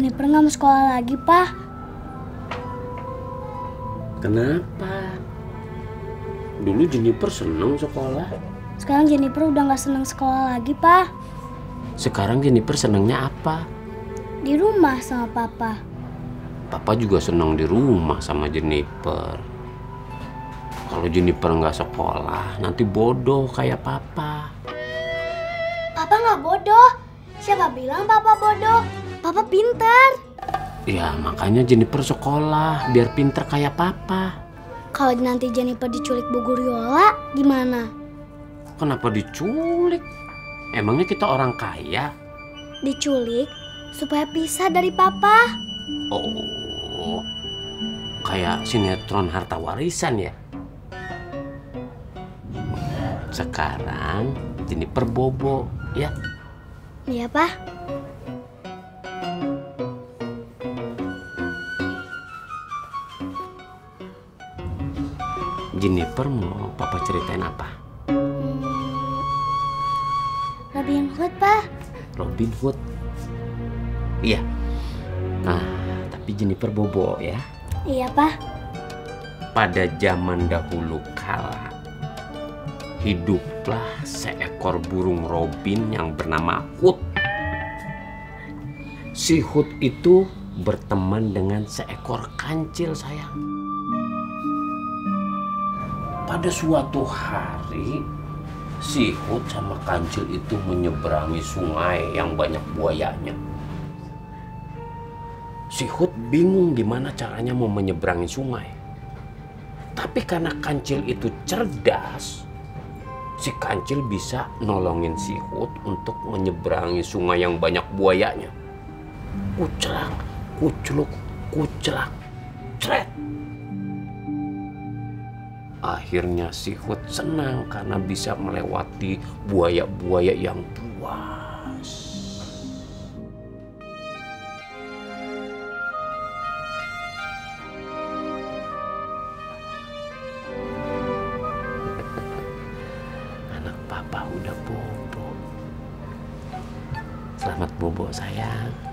nggak mau sekolah lagi, Pak. Kenapa? Dulu Jennifer seneng sekolah. Sekarang Jennifer udah nggak senang sekolah lagi, Pak. Sekarang Jennifer senengnya apa? Di rumah sama Papa. Papa juga seneng di rumah sama Jennifer. Kalau Jennifer nggak sekolah, nanti bodoh kayak Papa. Papa nggak bodoh. Siapa bilang Papa bodoh? Papa pintar. Ya makanya Jennifer sekolah biar pinter kayak Papa. Kalau nanti Jennifer diculik Bu Guriola, gimana? Kenapa diculik? Emangnya kita orang kaya? Diculik supaya pisah dari Papa. Oh, kayak sinetron harta warisan ya? Sekarang Jennifer bobo ya? Iya, Pak. Jennifer mau papa ceritain apa? Robin Hood, Pak. Robin Hood. Iya. Nah, tapi Jennifer bobo ya. Iya, Pak. Pada zaman dahulu kala, hiduplah seekor burung robin yang bernama Hood. Si Hood itu berteman dengan seekor kancil sayang. Pada suatu hari, si Hood sama kancil itu menyeberangi sungai yang banyak buayanya. Si Hood bingung gimana caranya mau menyeberangi sungai. Tapi karena kancil itu cerdas, si kancil bisa nolongin si Hood untuk menyeberangi sungai yang banyak buayanya. Kucelak, kuceluk, kucelak, cret. Akhirnya si Hood senang karena bisa melewati buaya-buaya yang buas. Anak papa udah bobo. Selamat bobo sayang.